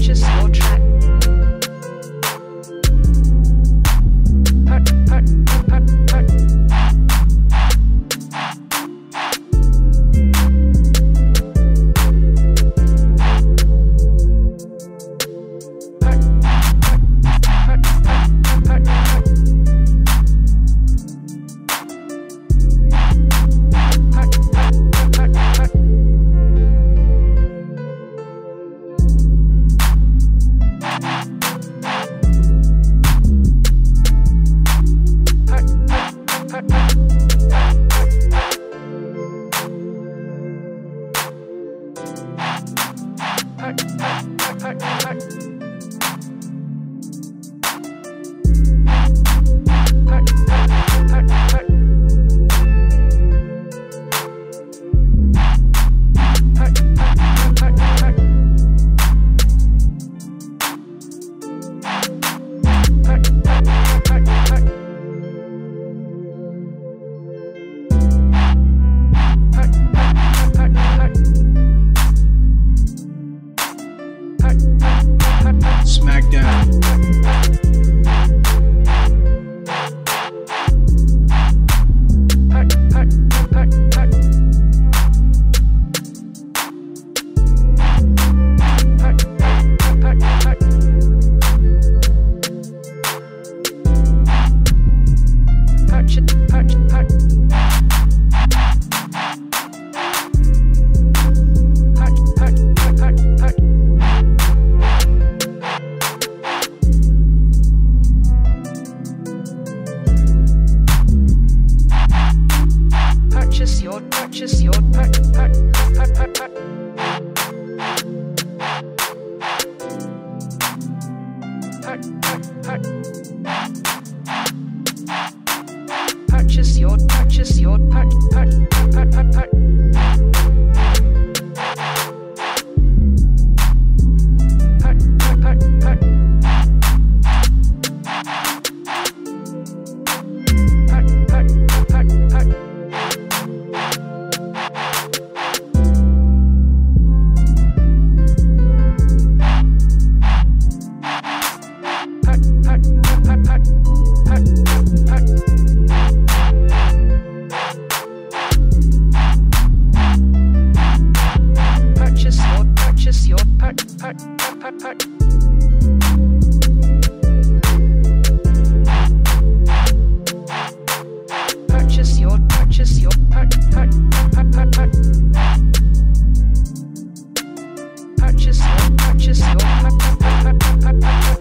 purchase or Hey, hey, hey, Purchase your, purchase your, purchase. Purchase your, purchase your, per, per. Purchase your, purchase your.